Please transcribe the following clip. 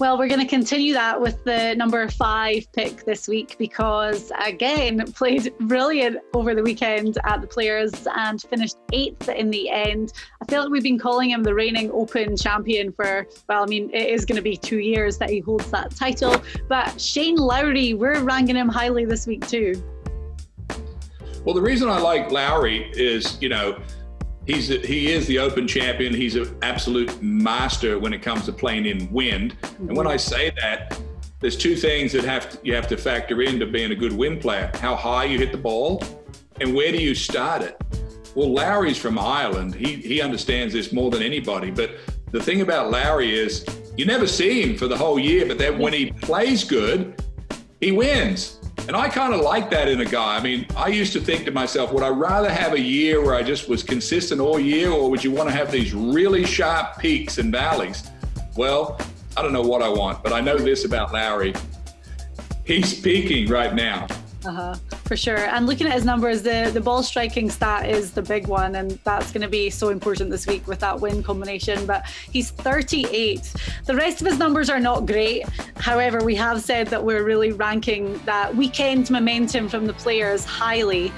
Well, we're going to continue that with the number five pick this week because, again, played brilliant over the weekend at the Players and finished eighth in the end. I feel like we've been calling him the reigning Open champion for, well, I mean, it is going to be two years that he holds that title. But Shane Lowry, we're ranking him highly this week too. Well, the reason I like Lowry is, you know, he's a, he is the Open champion. He's an absolute master when it comes to playing in wind. And when I mm-hmm. say that, there's two things that have to, you have to factor into being a good wind player: how high you hit the ball, and where do you start it. Well, Lowry's from Ireland. He he understands this more than anybody. But the thing about Lowry is you never see him for the whole year, but then when he plays good, he wins. And I kind of like that in a guy. I mean, I used to think to myself, would I rather have a year where I just was consistent all year, or would you want to have these really sharp peaks and valleys? Well, I don't know what I want, but I know this about Lowry. He's peaking right now. Uh-huh, for sure. And looking at his numbers, the, the ball striking stat is the big one, and that's going to be so important this week with that win combination. But he's 38. The rest of his numbers are not great. However, we have said that we're really ranking that weekend momentum from the players highly.